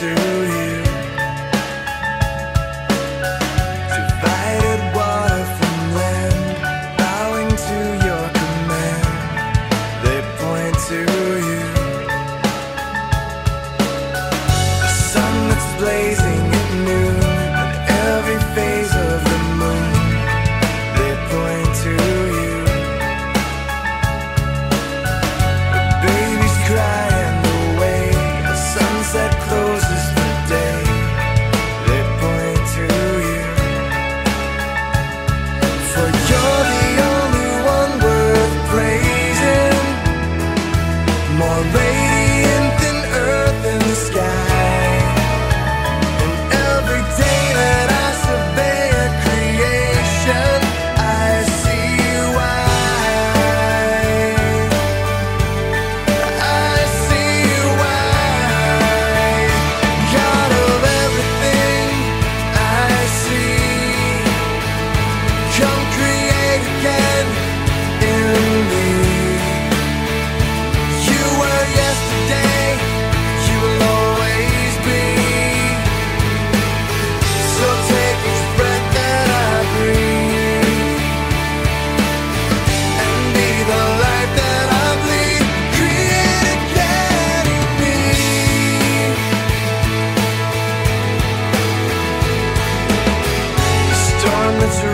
to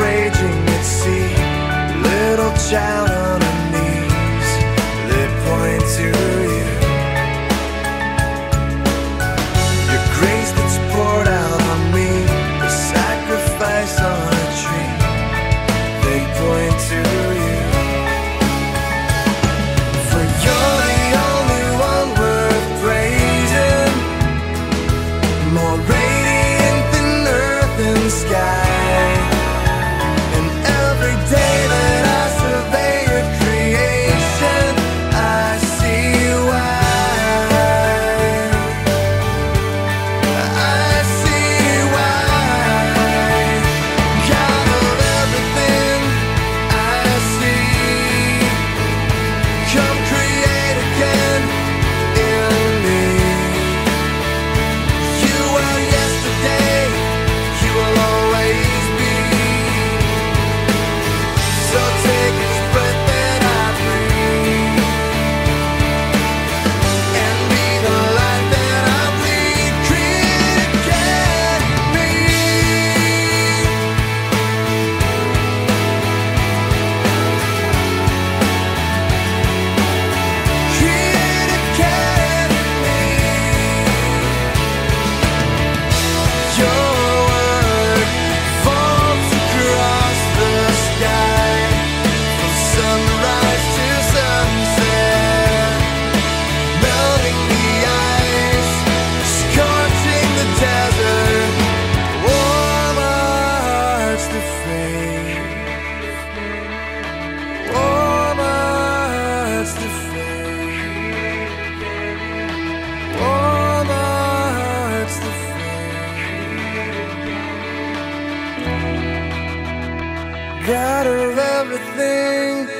raging at sea. Little child on a got of everything.